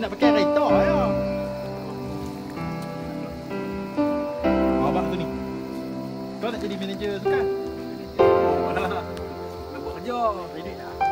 Mie nak pakai kereta ya. Abang tu ni. Kau nak jadi manager sukan? Oh, buat kerja. Ready dah.